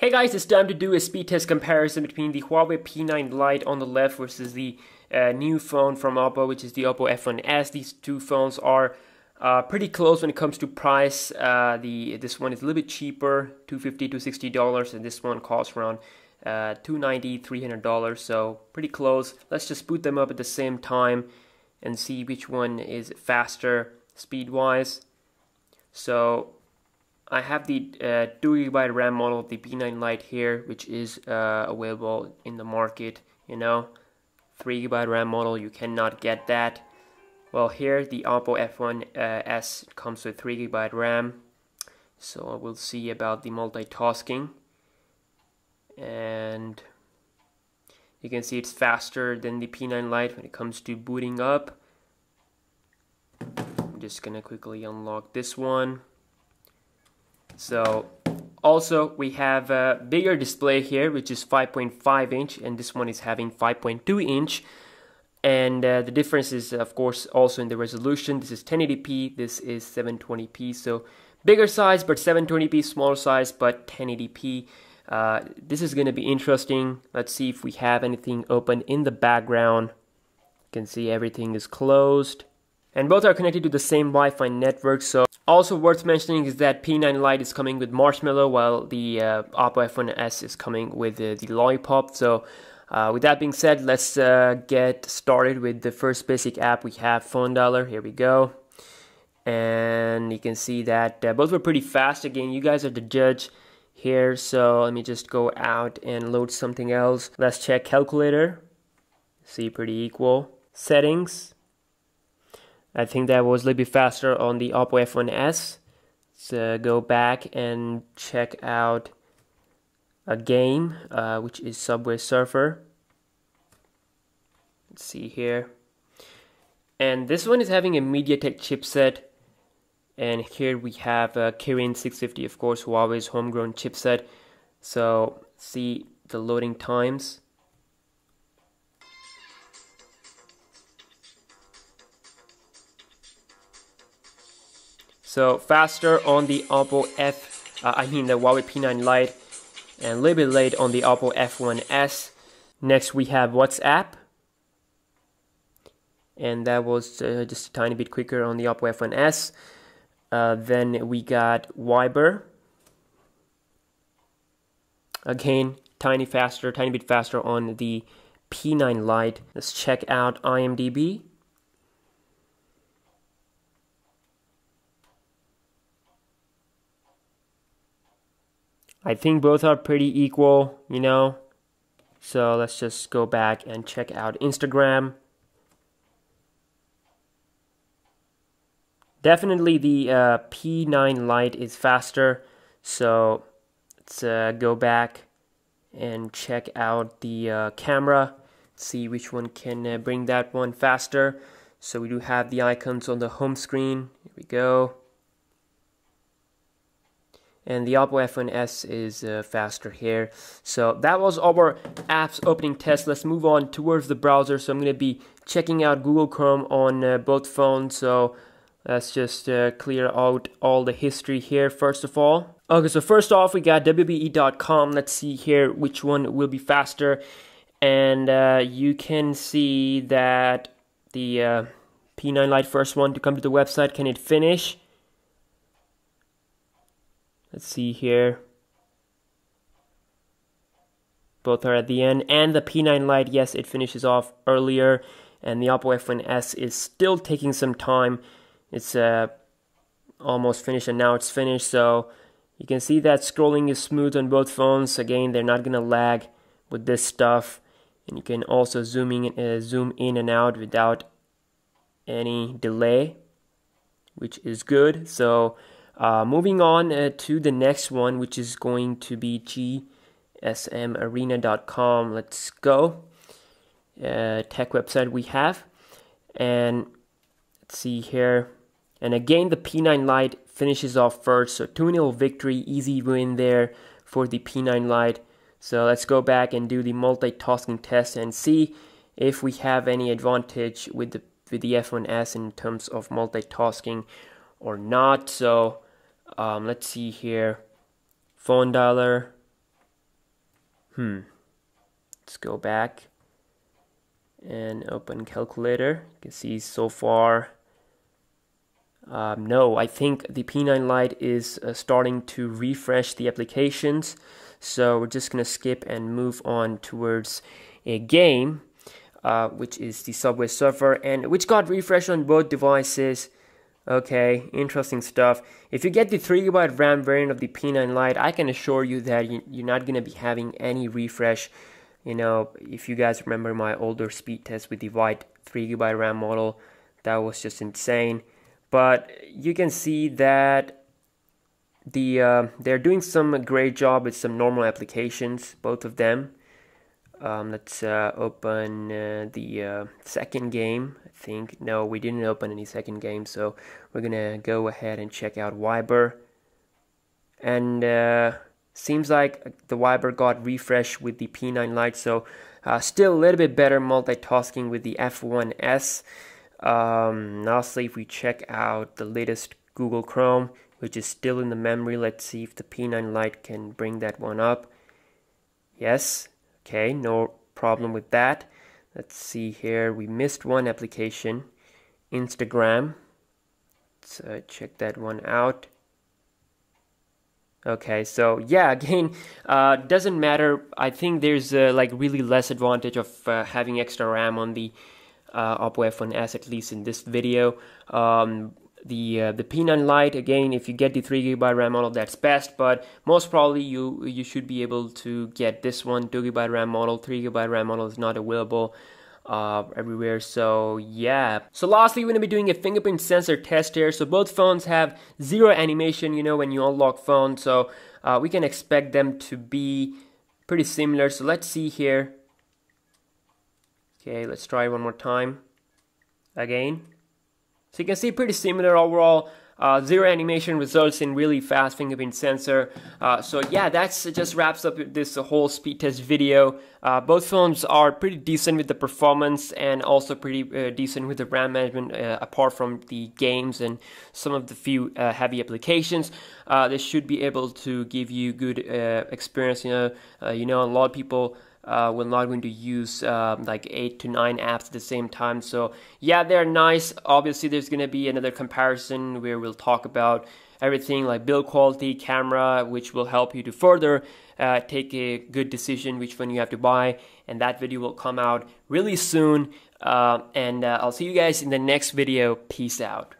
Hey guys, it's time to do a speed test comparison between the Huawei P9 Lite on the left versus the uh, new phone from Oppo, which is the Oppo F1s. These two phones are uh, pretty close when it comes to price. Uh, the this one is a little bit cheaper, 250 to 60 dollars, and this one costs around uh, 290 300 dollars. So pretty close. Let's just boot them up at the same time and see which one is faster speed-wise. So I have the uh, 2 GB RAM model the P9 Lite here, which is uh, available in the market. You know, 3 GB RAM model, you cannot get that. Well, here the Oppo F1s uh, comes with 3 GB RAM, so we'll see about the multitasking. And you can see it's faster than the P9 Lite when it comes to booting up. I'm just gonna quickly unlock this one. So also we have a bigger display here which is 5.5 inch and this one is having 5.2 inch. And uh, the difference is of course also in the resolution. This is 1080p this is 720p so bigger size but 720p smaller size but 1080p uh, this is going to be interesting. Let's see if we have anything open in the background. You can see everything is closed and both are connected to the same Wi-Fi network so also worth mentioning is that P9 Lite is coming with Marshmallow while the uh, Oppo F1s is coming with uh, the Lollipop. So uh, with that being said, let's uh, get started with the first basic app we have, Phone Dialer. Here we go. And you can see that uh, both were pretty fast. Again, you guys are the judge here. So let me just go out and load something else. Let's check calculator. See, pretty equal. Settings I think that was a little bit faster on the Oppo F1s. So go back and check out a game, uh, which is Subway Surfer. Let's see here. And this one is having a MediaTek chipset. And here we have a Kirin 650, of course, Huawei's homegrown chipset. So see the loading times. So faster on the Oppo F, uh, I mean the Huawei P9 Lite, and a little bit late on the Oppo F1s. Next we have WhatsApp, and that was uh, just a tiny bit quicker on the Oppo F1s. Uh, then we got Viber. Again, tiny faster, tiny bit faster on the P9 Lite. Let's check out IMDb. I think both are pretty equal, you know. So let's just go back and check out Instagram. Definitely the uh, P9 Lite is faster. So let's uh, go back and check out the uh, camera. See which one can uh, bring that one faster. So we do have the icons on the home screen. Here we go and the Oppo F1s is uh, faster here. So that was our apps opening test. Let's move on towards the browser. So I'm going to be checking out Google Chrome on uh, both phones. So let's just uh, clear out all the history here first of all. Okay, so first off we got WBE.com. Let's see here which one will be faster. And uh, you can see that the uh, P9 Lite first one to come to the website, can it finish? Let's see here. Both are at the end. And the P9 Lite, yes, it finishes off earlier. And the Oppo F1s is still taking some time. It's uh, almost finished and now it's finished. So you can see that scrolling is smooth on both phones. Again, they're not going to lag with this stuff. And you can also zoom in, uh, zoom in and out without any delay, which is good. So uh, moving on uh, to the next one, which is going to be gsmarena.com. Let's go. Uh, tech website we have. And let's see here. And again, the P9 Lite finishes off first. So 2 0 victory, easy win there for the P9 Lite. So let's go back and do the multitasking test and see if we have any advantage with the with the F1s in terms of multitasking or not. So um, let's see here. Phone dialer. Hmm. Let's go back and open calculator. You can see so far. Um, no, I think the P9 Lite is uh, starting to refresh the applications. So we're just going to skip and move on towards a game, uh, which is the Subway Surfer, and which got refreshed on both devices. Okay, interesting stuff. If you get the 3GB RAM variant of the P9 Lite, I can assure you that you're not going to be having any refresh. You know, if you guys remember my older speed test with the white 3GB RAM model, that was just insane. But you can see that the uh, they're doing some great job with some normal applications, both of them. Um, let's uh, open uh, the uh, second game. Think no, we didn't open any second game, so we're gonna go ahead and check out Viber. And uh, seems like the Viber got refreshed with the P9 Lite, so uh, still a little bit better multitasking with the F1S. Um, lastly, if we check out the latest Google Chrome, which is still in the memory, let's see if the P9 Lite can bring that one up. Yes, okay, no problem with that. Let's see here, we missed one application, Instagram. Let's uh, check that one out. Okay, so yeah, again, uh, doesn't matter. I think there's uh, like really less advantage of uh, having extra RAM on the uh, Oppo F1s at least in this video. Um, the uh, the P9 Lite again, if you get the 3 GB RAM model, that's best. But most probably you you should be able to get this one 2 GB RAM model. 3 GB RAM model is not available. Uh, everywhere. So yeah. So lastly, we're gonna be doing a fingerprint sensor test here. So both phones have zero animation. You know when you unlock phone. So uh, we can expect them to be pretty similar. So let's see here. Okay, let's try one more time. Again. So you can see pretty similar overall. Uh, zero animation results in really fast fingerprint sensor. Uh, so yeah, that's just wraps up this whole speed test video. Uh, both phones are pretty decent with the performance and also pretty uh, decent with the RAM management uh, apart from the games and some of the few uh, heavy applications. they should be able to give you good experience. You know, you know, a lot of people uh, we're not going to use uh, like eight to nine apps at the same time. So yeah, they're nice. Obviously, there's going to be another comparison where we'll talk about everything like build quality, camera, which will help you to further uh, take a good decision which one you have to buy. And that video will come out really soon. Uh, and uh, I'll see you guys in the next video. Peace out.